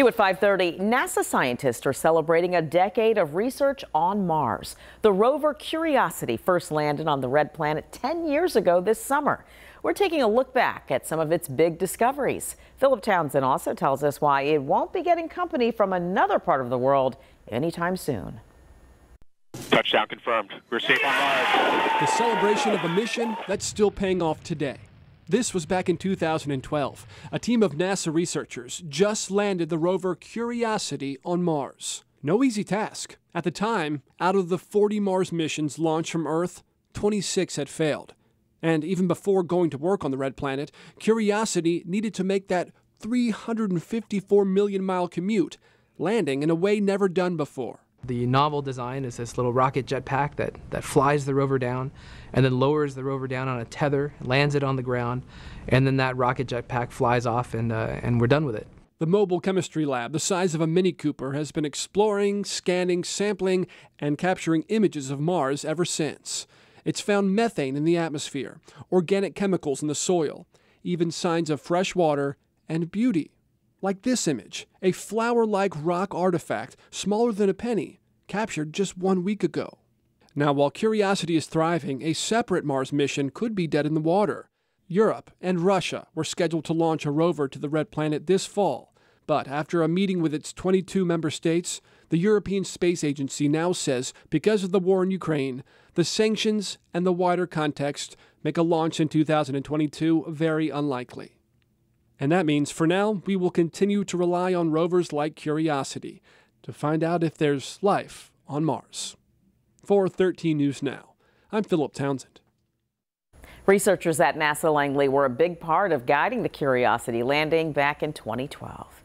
New at 5:30, NASA scientists are celebrating a decade of research on Mars. The rover Curiosity first landed on the red planet 10 years ago this summer. We're taking a look back at some of its big discoveries. Philip Townsend also tells us why it won't be getting company from another part of the world anytime soon. Touchdown confirmed. We're safe on Mars. The celebration of a mission that's still paying off today. This was back in 2012. A team of NASA researchers just landed the rover Curiosity on Mars. No easy task. At the time, out of the 40 Mars missions launched from Earth, 26 had failed. And even before going to work on the red planet, Curiosity needed to make that 354 million mile commute, landing in a way never done before. The novel design is this little rocket jetpack that, that flies the rover down and then lowers the rover down on a tether, lands it on the ground, and then that rocket jetpack flies off and, uh, and we're done with it. The mobile chemistry lab, the size of a Mini Cooper, has been exploring, scanning, sampling, and capturing images of Mars ever since. It's found methane in the atmosphere, organic chemicals in the soil, even signs of fresh water and beauty like this image, a flower like rock artifact smaller than a penny, captured just one week ago. Now, while Curiosity is thriving, a separate Mars mission could be dead in the water. Europe and Russia were scheduled to launch a rover to the red planet this fall, but after a meeting with its 22 member states, the European Space Agency now says because of the war in Ukraine, the sanctions and the wider context make a launch in 2022 very unlikely. And that means for now, we will continue to rely on rovers like Curiosity to find out if there's life on Mars. For 13 News Now, I'm Philip Townsend. Researchers at NASA Langley were a big part of guiding the Curiosity landing back in 2012.